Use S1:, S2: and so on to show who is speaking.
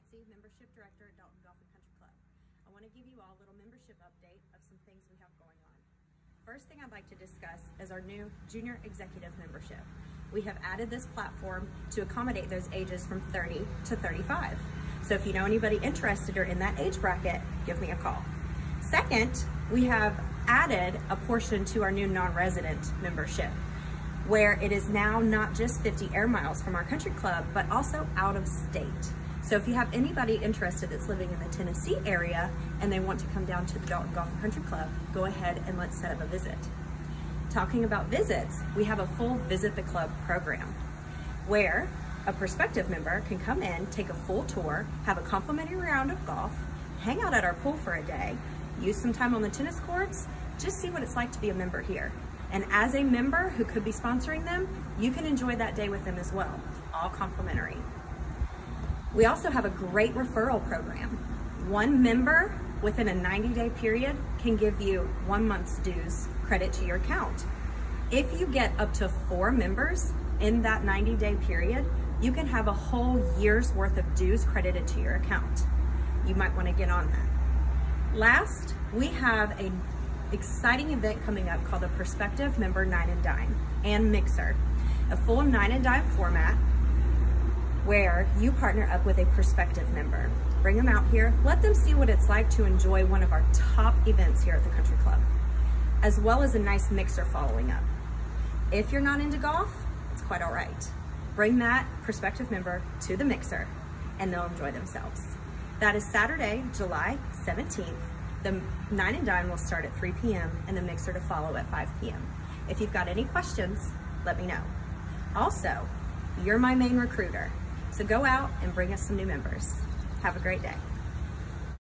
S1: Nancy, Membership Director at Dalton Golf and Country Club. I want to give you all a little membership update of some things we have going on. First thing I'd like to discuss is our new Junior Executive Membership. We have added this platform to accommodate those ages from 30 to 35. So if you know anybody interested or in that age bracket, give me a call. Second, we have added a portion to our new non-resident membership where it is now not just 50 air miles from our country club, but also out of state. So if you have anybody interested that's living in the Tennessee area and they want to come down to the Dalton Golf and Country Club, go ahead and let's set up a visit. Talking about visits, we have a full Visit the Club program where a prospective member can come in, take a full tour, have a complimentary round of golf, hang out at our pool for a day, use some time on the tennis courts, just see what it's like to be a member here. And as a member who could be sponsoring them, you can enjoy that day with them as well, all complimentary. We also have a great referral program. One member within a 90 day period can give you one month's dues credit to your account. If you get up to four members in that 90 day period, you can have a whole year's worth of dues credited to your account. You might wanna get on that. Last, we have an exciting event coming up called the Prospective Member Nine and Dine and Mixer, a full nine and dine format where you partner up with a prospective member. Bring them out here, let them see what it's like to enjoy one of our top events here at the Country Club, as well as a nice mixer following up. If you're not into golf, it's quite all right. Bring that prospective member to the mixer and they'll enjoy themselves. That is Saturday, July 17th the nine and dine will start at 3 p.m. and the mixer to follow at 5 p.m. If you've got any questions, let me know. Also, you're my main recruiter, so go out and bring us some new members. Have a great day.